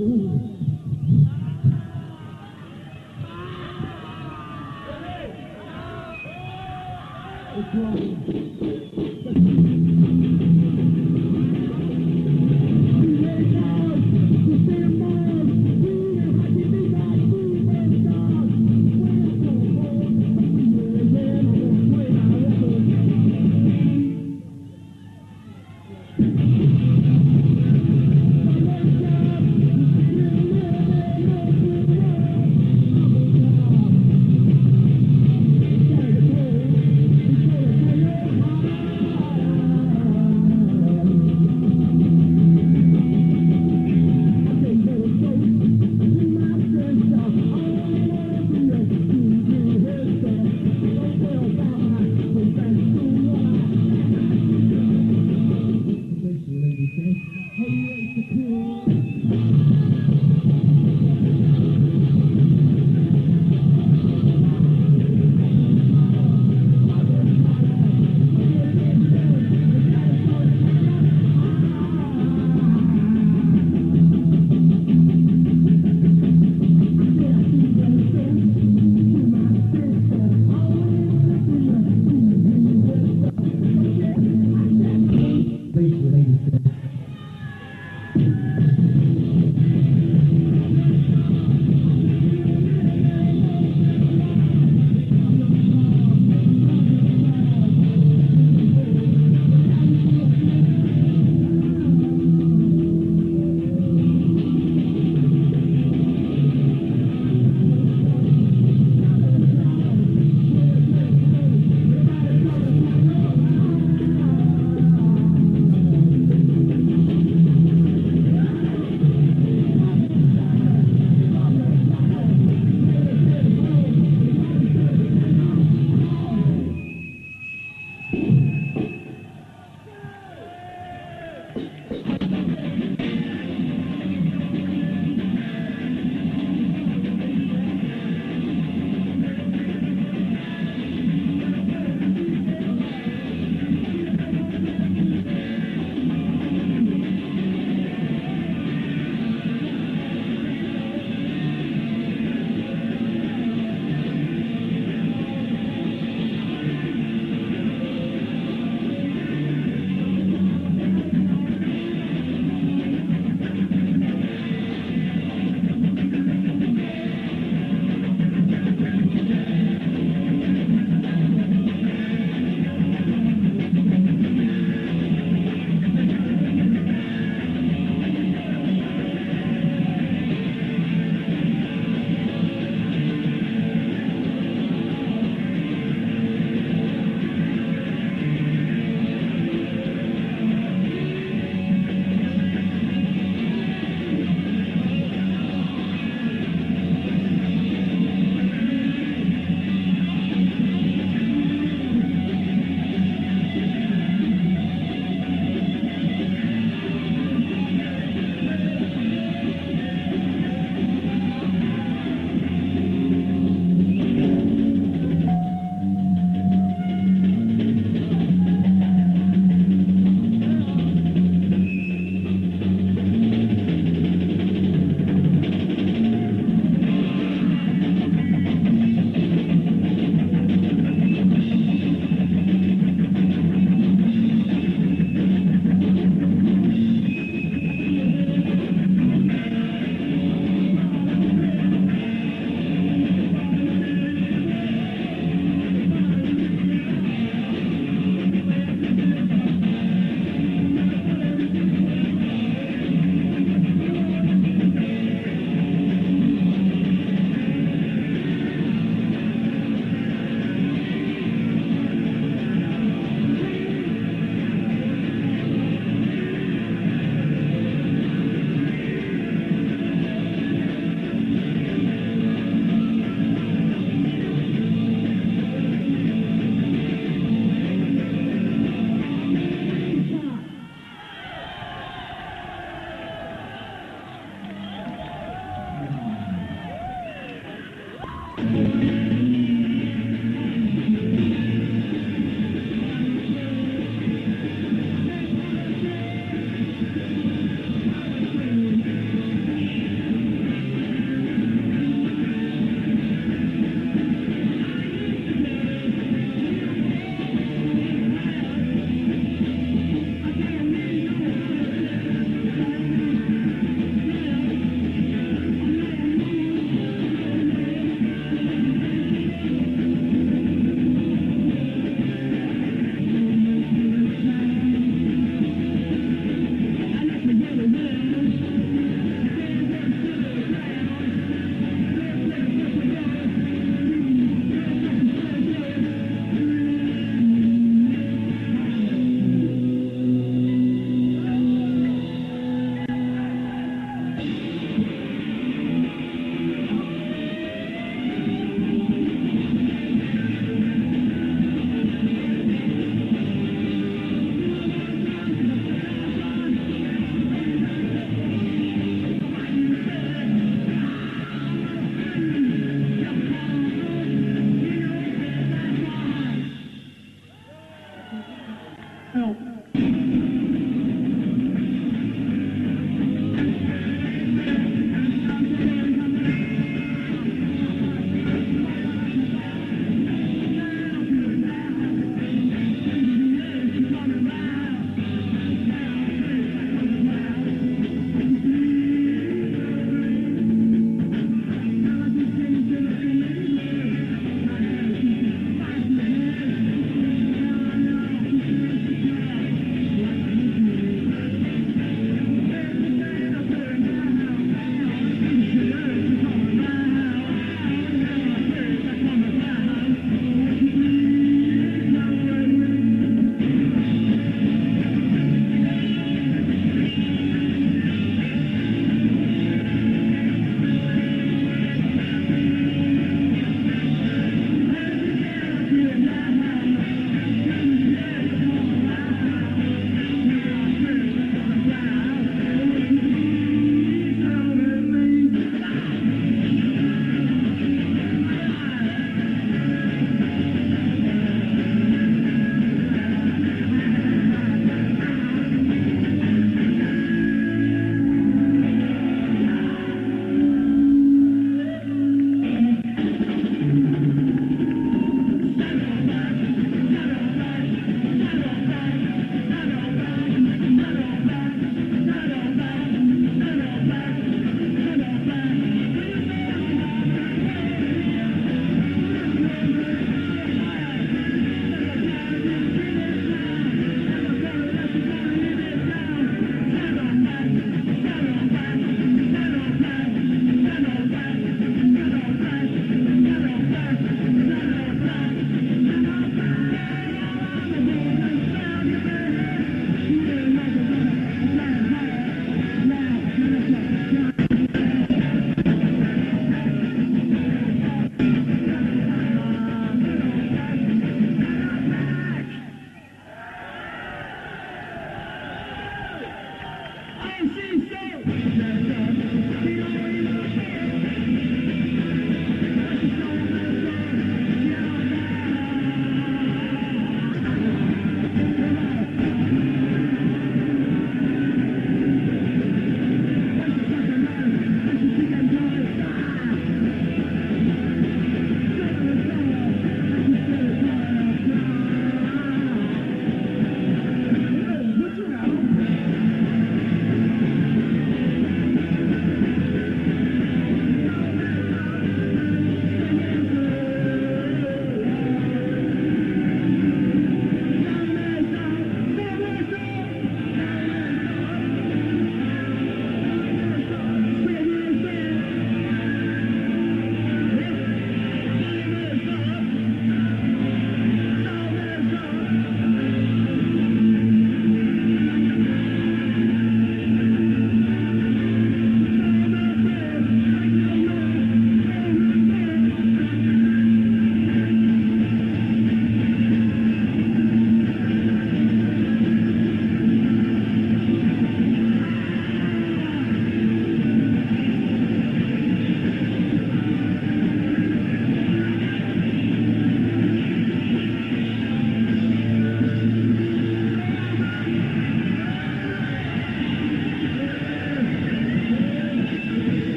Ooh.